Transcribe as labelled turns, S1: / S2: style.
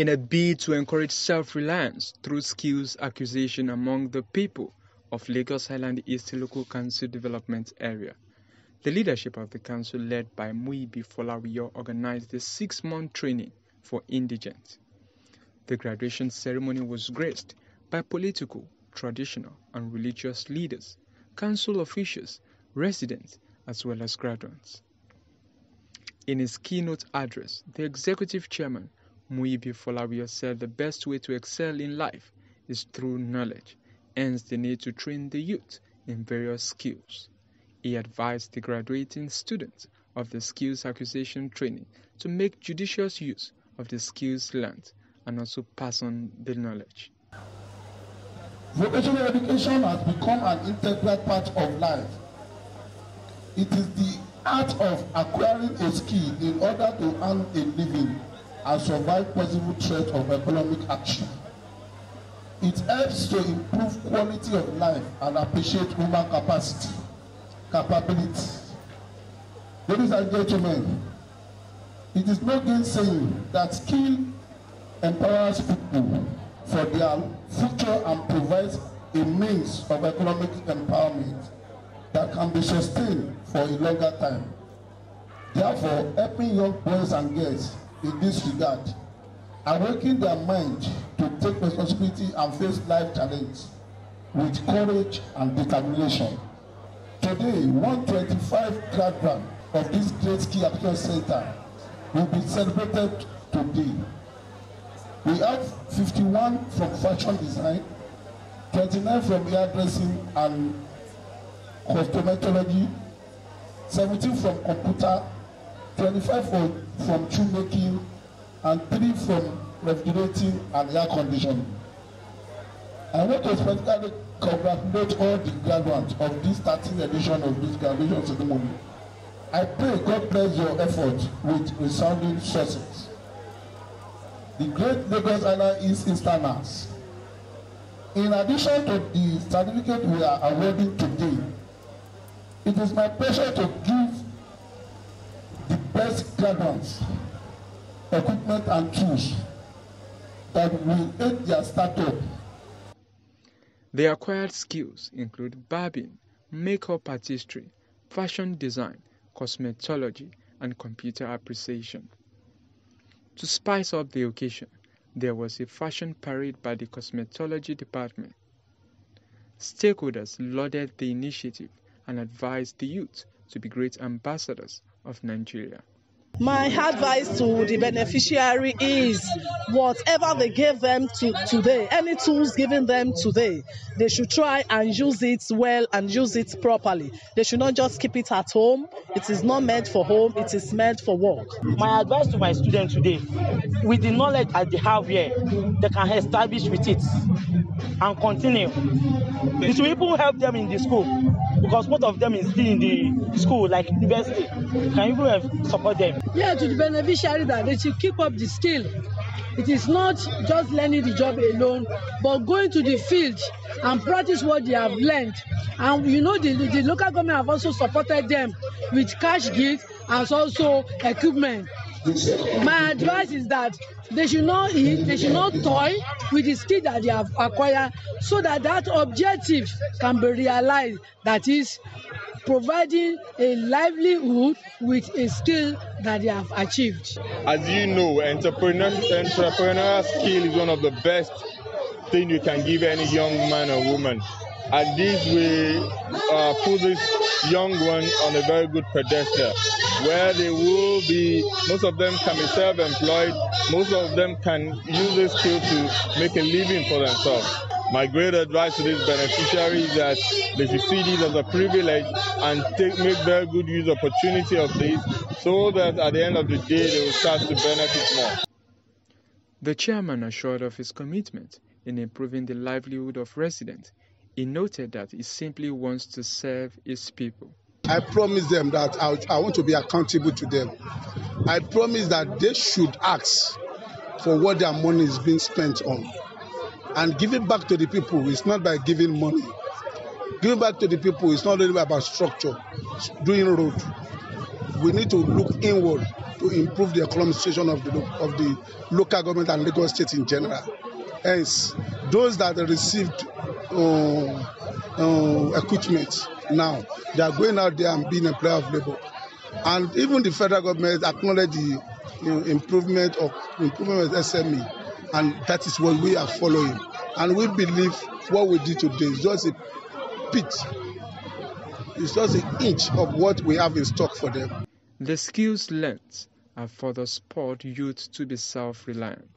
S1: in a bid to encourage self-reliance through skills acquisition among the people of Lagos Island East Local Council Development Area. The leadership of the council led by Muibi Folawiyo organized a six-month training for indigents. The graduation ceremony was graced by political, traditional and religious leaders, council officials, residents as well as graduates. In his keynote address, the executive chairman Muibi Folawiyo said the best way to excel in life is through knowledge, hence the need to train the youth in various skills. He advised the graduating students of the skills acquisition training to make judicious use of the skills learned and also pass on the knowledge.
S2: Vocational education has become an integral part of life. It is the art of acquiring a skill in order to earn a living and survive possible threat of economic action. It helps to improve quality of life and appreciate human capacity, capability. Ladies and gentlemen, it is no gainsaying that skill empowers people for their future and provides a means of economic empowerment that can be sustained for a longer time. Therefore, helping young boys and girls in this regard, awaken their mind to take responsibility and face life challenges with courage and determination. Today, 125 graduates of this great ski action center will be celebrated today. We have 51 from fashion design, 29 from hairdressing and cosmetology, 17 from computer, 25 from, from shoemaking, and 3 from refrigerating and air conditioning. I want to specifically congratulate all the graduates of this 13th edition of this graduation ceremony. I pray God bless your effort with resounding success. The great Lagos Island East Easterners. In addition to the certificate we are awarding today, it is my pleasure to give equipment and tools that will aid their startup.
S1: The acquired skills include barbing, makeup artistry, fashion design, cosmetology, and computer appreciation. To spice up the occasion, there was a fashion parade by the cosmetology department. Stakeholders lauded the initiative and advised the youth to be great ambassadors of Nigeria.
S3: My advice to the beneficiary is whatever they gave them to today, any tools given them today, they should try and use it well and use it properly. They should not just keep it at home. It is not meant for home, it is meant for work.
S4: My advice to my students today, with the knowledge that they have here, they can establish with it and continue. It will even help them in the school because most of them is still in the school, like university. Can even support them.
S5: Yeah, to the beneficiary that they should keep up the skill. It is not just learning the job alone, but going to the field and practice what they have learned. And you know, the, the local government have also supported them with cash gifts and also equipment. My advice is that they should not eat, they should not toy with the skill that they have acquired so that that objective can be realized. That is providing a livelihood with a skill that they have achieved.
S6: As you know, entrepreneur, entrepreneurial skill is one of the best thing you can give any young man or woman. And this will uh, put this young one on a very good pedestal where they will be, most of them can be self-employed, most of them can use this skill to make a living for themselves. My great advice to these beneficiaries is that they should see this as a privilege and take, make very good use opportunity of this so that at the end of the day they will start to benefit more.
S1: The chairman assured of his commitment in improving the livelihood of residents. He noted that he simply wants to serve his people.
S2: I promise them that I, I want to be accountable to them. I promise that they should ask for what their money is being spent on and give it back to the people. It's not by giving money. Giving back to the people is not only about structure, doing road. We need to look inward to improve the economic situation of the of the local government and Lagos State in general. Hence, those that received uh, uh, equipment now, they are going out there and being a player of labor. And even the federal government acknowledge the you know, improvement of improvement of SME, and that is what we are following. And we believe what we did today is just a bit, it's just an inch of what we have in stock for them.
S1: The skills learnt are for the sport youth to be self-reliant.